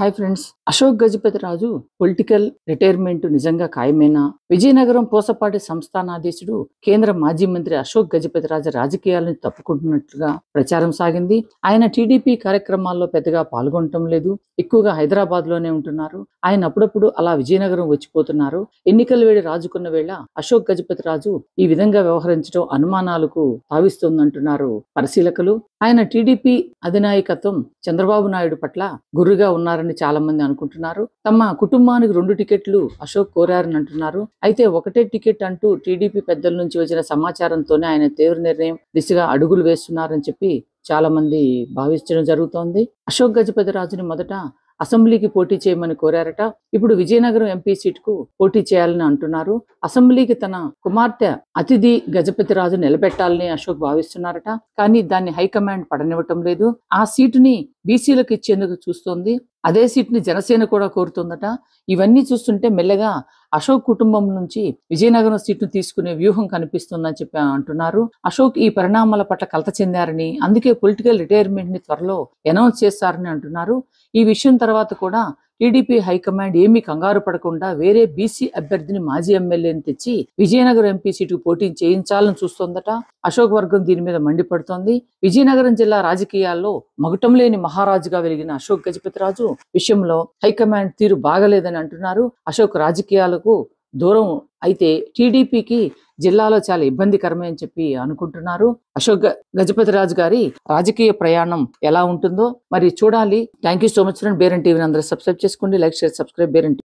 Hi friends Ashok Gajapathi Raju political retirement నిజంగా ఖాయమేనా? విజయనగరం పోసపాటి సంస్థానాధీశుడు కేంద్ర మాజీ మంత్రి అశోక్ గజపతి రాజు రాజకీయాలను తప్పుకుంటున్నట్లుగా ప్రచారం సాగింది. ఆయన టీడీపీ కార్యక్రమాల్లో పెద్దగా పాల్గొనటం లేదు. ఎక్కువగా హైదరాబాద్లోనే ఉంటున్నారు. ఆయన అప్పుడప్పుడు అలా విజయనగరం వచ్చిపోతున్నారు. ఎన్నికల వేడి రాజుకున్న వేళ అశోక్ గజపతి రాజు ఈ విధంగా వ్యవహరించడం అనుమానాలకు తావిస్తోందంటున్నారు పరిశీలకులు. ఆయన టీడీపీ అధినాయకత్వం చంద్రబాబు నాయుడు పట్ల గుర్రుగా ఉన్నారని చాలా మంది అనుకుంటున్నారు. తమ కుటుంబానికి రెండు టికెట్లు అశోక్ కోరారని అంటున్నారు. అయితే ఒకటే టికెట్ అంటూ టీడీపీ పెద్దల నుంచి వచ్చిన సమాచారంతోనే ఆయన తీవ్ర నిర్ణయం దిశగా అడుగులు వేస్తున్నారని చెప్పి చాలా మంది భావించడం జరుగుతోంది. అశోక్ గజపతి రాజుని మొదట అసెంబ్లీకి పోటీ చేయమని కోరారట. ఇప్పుడు విజయనగరం ఎంపీ సీటుకు పోటీ చేయాలని అంటున్నారు. అసెంబ్లీకి తన కుమార్తె అతిథి గజపతిరాజు నిలబెట్టాలని అశోక్ భావిస్తున్నారట. కానీ దాన్ని హైకమాండ్ పడనివ్వటం లేదు. ఆ సీటుని బీసీలకు ఇచ్చేందుకు చూస్తోంది. అదే సీట్ని జనసేన కూడా కోరుతుందట. ఇవన్నీ చూస్తుంటే మెల్లగా అశోక్ కుటుంబం నుంచి విజయనగరం సీట్ను తీసుకునే వ్యూహం కనిపిస్తుందని చెప్పి అంటున్నారు. అశోక్ ఈ పరిణామాల పట్ల కలత చెందారని అందుకే పొలిటికల్ రిటైర్మెంట్ని త్వరలో అనౌన్స్ చేస్తారని అంటున్నారు. ఈ విషయం తర్వాత కూడా టీడీపీ హైకమాండ్ ఏమీ కంగారు పడకుండా వేరే బీసీ అభ్యర్థిని మాజీ ఎమ్మెల్యేని తెచ్చి విజయనగరం ఎంపీ సీటుకు పోటీ చేయించాలని చూస్తోందట. అశోక్ వర్గం దీని మీద మండిపడుతోంది. విజయనగరం జిల్లా రాజకీయాల్లో మగుటం లేని మహారాజుగా వెలిగిన అశోక్ గజపతిరాజు విషయంలో హైకమాండ్ తీరు బాగలేదని అంటున్నారు. అశోక్ రాజకీయాలకు దూరం అయితే టీడీపీకి జిల్లాలో చాలా ఇబ్బందికరమే అని చెప్పి అనుకుంటున్నారు. అశోక్ గజపతిరాజు గారి రాజకీయ ప్రయాణం ఎలా ఉంటుందో మరి చూడాలి. Thank you so much friend. బేరన్ టీవీని అందరూ సబ్స్క్రైబ్ చేసుకోండి. Like share subscribe. బేరన్